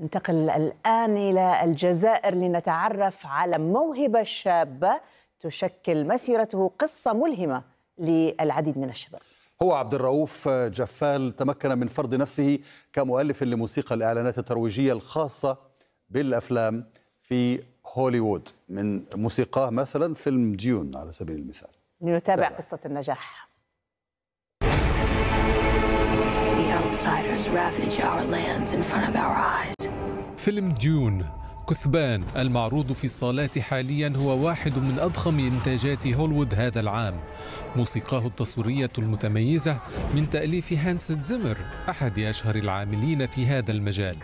ننتقل الآن إلى الجزائر لنتعرف على موهبة شابة تشكل مسيرته قصة ملهمة للعديد من الشباب. هو عبد الرؤوف جفال تمكن من فرض نفسه كمؤلف لموسيقى الإعلانات الترويجية الخاصة بالأفلام في هوليوود. من موسيقاه مثلا فيلم ديون على سبيل المثال. لنتابع قصة النجاح. فيلم ديون كثبان المعروض في الصالات حاليا هو واحد من أضخم إنتاجات هوليوود هذا العام. موسيقاه التصويرية المتميزة من تأليف هانس زيمر أحد أشهر العاملين في هذا المجال.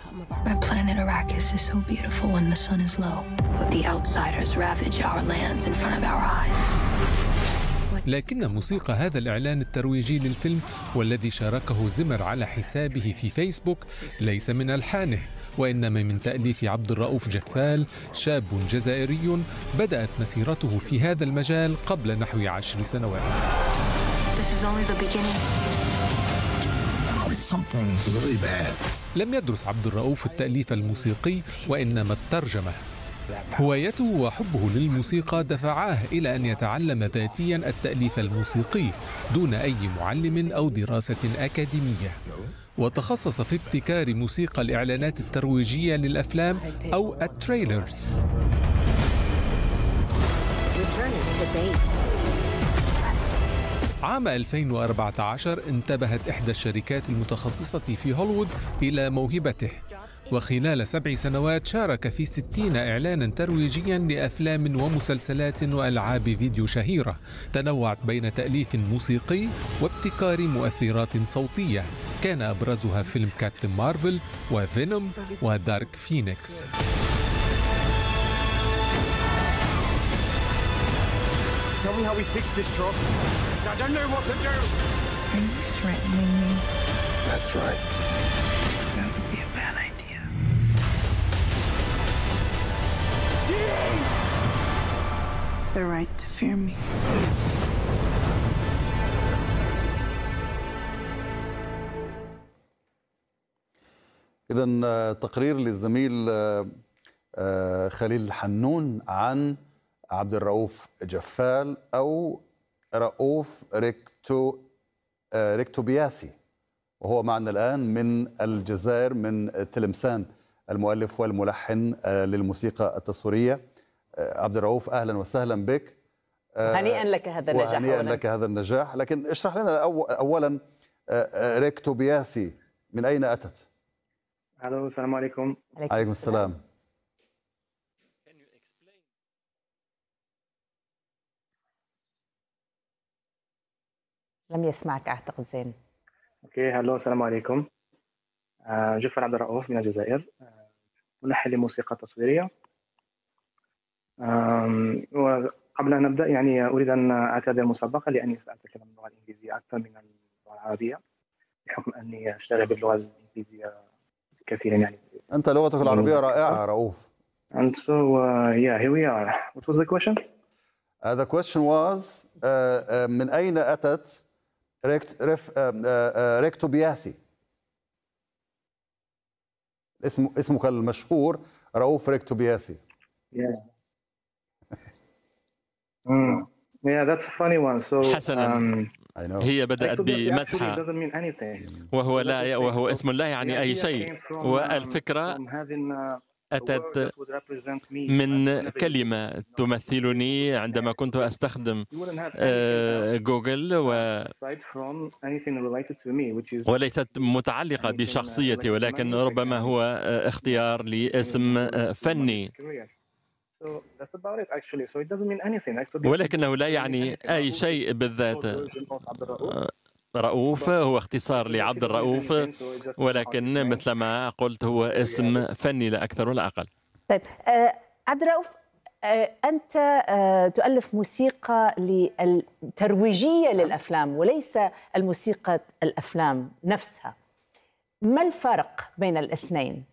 لكن موسيقى هذا الإعلان الترويجي للفيلم والذي شاركه زمر على حسابه في فيسبوك ليس من ألحانه وإنما من تأليف عبد الرؤوف جفال شاب جزائري بدأت مسيرته في هذا المجال قبل نحو عشر سنوات. لم يدرس عبد الرؤوف التأليف الموسيقي وإنما الترجمة. هوايته وحبه للموسيقى دفعاه إلى أن يتعلم ذاتيا التأليف الموسيقي دون أي معلم أو دراسة أكاديمية. وتخصص في ابتكار موسيقى الإعلانات الترويجية للأفلام أو ال trailers. عام 2014 انتبهت إحدى الشركات المتخصصة في هوليوود إلى موهبته. وخلال سبع سنوات شارك في ستين إعلانا ترويجيا لأفلام ومسلسلات وألعاب فيديو شهيرة تنوعت بين تأليف موسيقي وابتكار مؤثرات صوتية كان أبرزها فيلم كابتن مارفل وفينوم ودارك فينيكس Tell me how we fix this truck. I don't know what to do. Are you threatening me? That's right. The right to fear me. إذا تقرير للزميل آه، خليل حنون عن عبد الرؤوف جفال أو رؤوف ريكتو آه، ريكتوبياسي وهو معنا الآن من الجزائر من تلمسان المؤلف والملحن آه، للموسيقى التصويرية آه، عبد الرؤوف أهلا وسهلا بك. آه، هنيئا لك هذا النجاح هنيئا لك هذا النجاح. لكن اشرح لنا اولا آه، ريكتو بياسي من أين أتت؟ ألو السلام عليكم. عليكم السلام. لم يسمعك أعتقد زين. okay hello السلام عليكم. جفال عبد الرؤوف من الجزائر. ملحن لموسيقى تصويرية. وقبل أن نبدأ يعني أريد أن أعتذر مسبقا لأني سأتكلم اللغة الإنجليزية أكثر من اللغة العربية بحكم أني أشتغل باللغة الإنجليزية كثيرا يعني أنت لغتك العربية رائعة رؤوف And so, uh, yeah, here we are. What was the question? Uh, the question was uh, uh, من أين أتت ريكت ريف uh, uh, ريكتو بياسي؟ اسم اسمك المشهور رؤوف ريكتو بياسي. Yeah. Mm. Yeah, that's a funny one. So, حسنا. um, هي بدأت بمزحة. وهو لا وهو اسم لا يعني أي شيء. والفكرة أتت من كلمة تمثلني عندما كنت أستخدم جوجل و... وليست متعلقة بشخصيتي ولكن ربما هو اختيار لاسم فني. ولكنه لا يعني أي شيء بالذات. رؤوف هو اختصار لعبد الرؤوف. ولكن مثل ما قلت هو اسم فني لا أكثر ولا أقل. طيب عبد الرؤوف أنت تؤلف موسيقى ترويجية للأفلام وليس الموسيقى الأفلام نفسها. ما الفرق بين الاثنين؟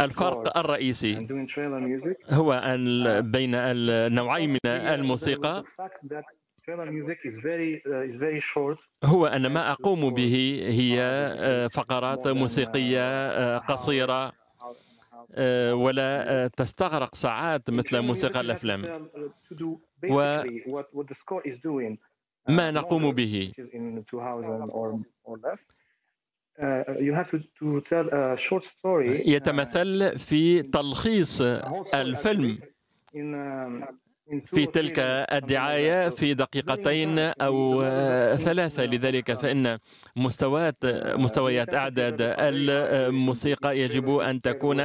الفرق الرئيسي هو أن بين النوعين من الموسيقى هو أن ما أقوم به هي uh, فقرات موسيقية قصيرة ولا تستغرق ساعات مثل موسيقى الأفلام. و ما نقوم به. يتمثل في تلخيص الفيلم. في تلك الدعاية في دقيقتين أو ثلاثة لذلك فإن مستويات مستويات إعداد الموسيقى يجب أن تكون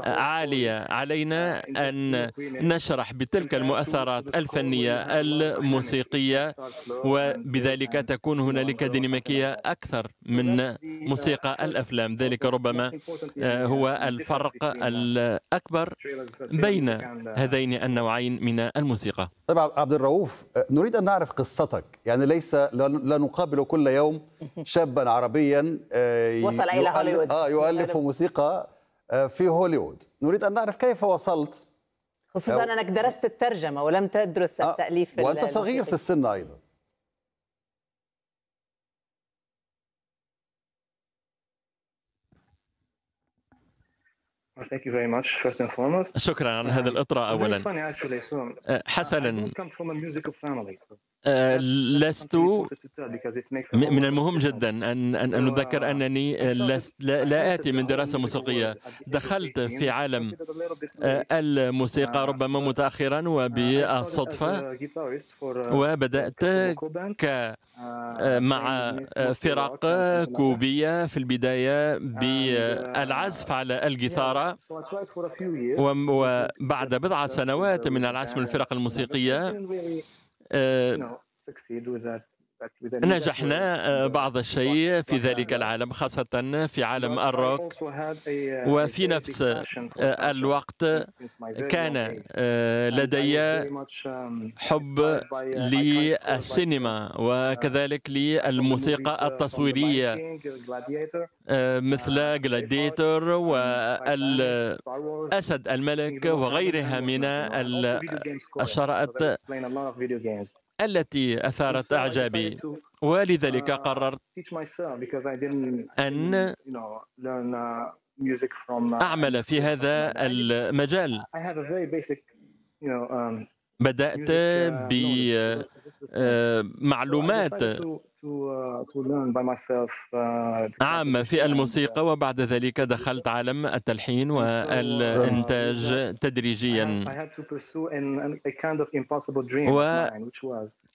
عالية. علينا أن نشرح بتلك المؤثرات الفنية الموسيقية وبذلك تكون هنالك ديناميكية أكثر من موسيقى الأفلام. ذلك ربما آه، هو الفرق الأكبر بين هذين النوعين من الموسيقى. طيب عبد الرؤوف نريد أن نعرف قصتك. يعني ليس لا نقابل كل يوم شابا عربيا آه، وصل إلى يؤلف- هوليوود. آه يؤلف موسيقى آه، في هوليوود نريد أن نعرف كيف وصلت؟ خصوصا أنك درست الترجمة ولم تدرس آه، التأليف وأنت صغير. في السن أيضا. Well, Thank you very much, first and foremost. شكرا على هذا الإطراء أولا آه، حسنا آه، لست من المهم. جدا أن أن أن نذكر أنني لست لا, آتي من دراسة موسيقية دخلت في عالم آه، الموسيقى ربما متأخرا وبالصدفة وبدأت ك آه، مع آه، فرق كوبية في البداية بالعزف على الجيثارة وم- وبعد بضعة سنوات من العزف من الفرق الموسيقية آه، نجحنا آه، بعض الشيء في ذلك العالم خاصة في عالم الروك. وفي نفس آه، الوقت كان آه، لدي حب للسينما وكذلك للموسيقى التصويرية مثل جلاديتور والأسد الملك وغيرها من الشرائط التي أثارت إعجابي. ولذلك قررت أن أعمل في هذا المجال. بدأت بمعلومات عامة في الموسيقى وبعد ذلك دخلت عالم التلحين والإنتاج تدريجيا.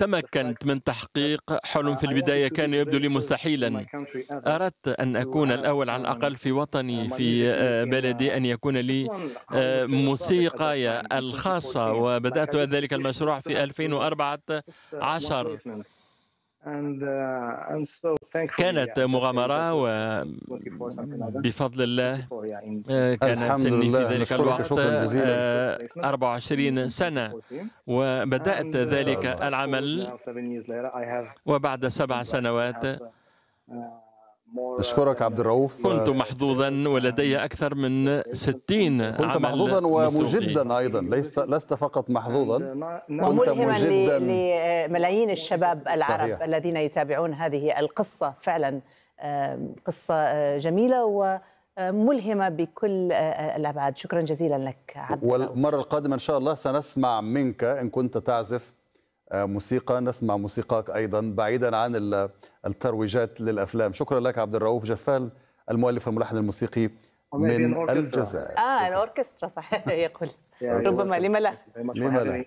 وتمكنت من تحقيق حلم في البداية كان يبدو لي مستحيلا. أردت أن أكون الأول على الأقل في وطني في آه، بلدي أن يكون لي آه، موسيقاي الخاصة. وبدأت ذلك المشروع في 2014 كانت مغامرة وبفضل الله آه، كان الحمد سني في. ذلك الوقت شكراً جزيلاً. آه، 24 سنة وبدأت ذلك العمل وبعد سبع سنوات نشكرك عبد الرؤوف كنت محظوظا ولدي أكثر من 60 كنت عمل محظوظا. ومجدا أيضا لست لست فقط محظوظا وملهما مجداً. ل- لملايين الشباب العرب صحيح. الذين يتابعون هذه القصة فعلا قصة آه، جميلة وملهمة بكل آه، الأبعاد. شكرا جزيلا لك عبد الرؤوف. والمرة القادمة إن شاء الله سنسمع منك إن كنت تعزف آه، موسيقى. نسمع موسيقاك أيضا بعيدا عن ال- الترويجات للأفلام. شكرا لك عبد الرؤوف جفال المؤلف والملحن الموسيقي من. الجزائر. آه الأوركسترا صحيح يقول. ربما لما لا. لما لا؟